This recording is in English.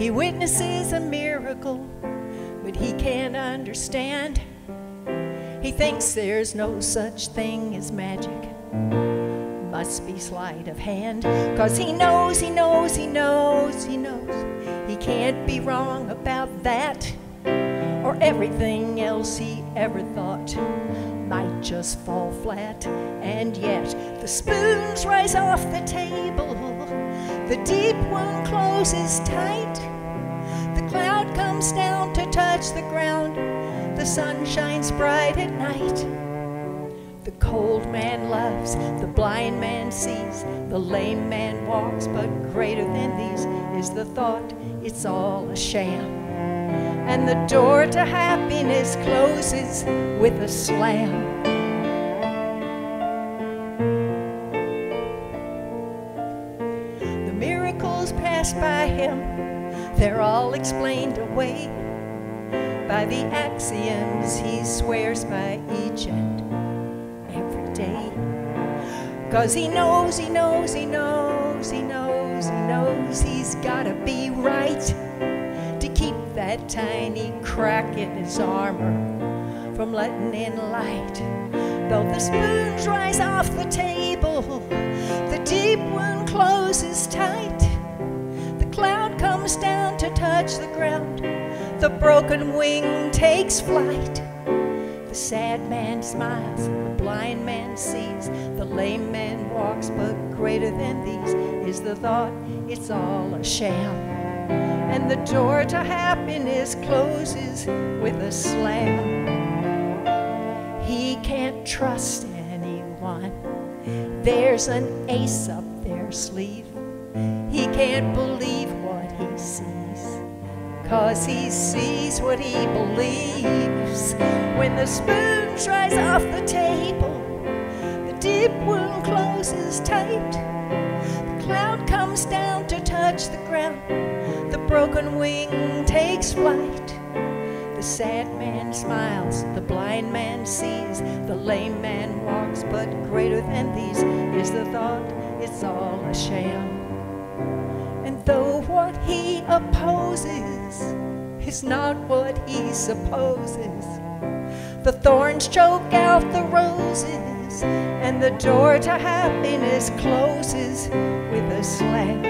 He witnesses a miracle, but he can't understand. He thinks there's no such thing as magic. Must be sleight of hand. Cause he knows, he knows, he knows, he knows. He can't be wrong about that. Or everything else he ever thought might just fall flat. And yet the spoons rise off the table. The deep one closes tight. Comes down to touch the ground the sun shines bright at night. The cold man loves, the blind man sees, the lame man walks, but greater than these is the thought it's all a sham. And the door to happiness closes with a slam. The miracles pass by him, they're all explained away by the axioms he swears by each and every day. Cause he knows, he knows, he knows, he knows, he knows he's gotta be right to keep that tiny crack in his armor from letting in light. Though the spoons rise off the table, the deep one closes tight. Comes down to touch the ground the broken wing takes flight. The sad man smiles, the blind man sees, the lame man walks, but greater than these is the thought it's all a sham. And the door to happiness closes with a slam. He can't trust anyone. There's an ace up their sleeve. He can't believe what he sees cause he sees what he believes. When the spoon rise off the table, the deep wound closes tight. The cloud comes down to touch the ground, the broken wing takes flight. The sad man smiles, the blind man sees, the lame man walks, but greater than these is the thought it's all a sham. And though what he opposes is not what he supposes, the thorns choke out the roses, and the door to happiness closes with a slam.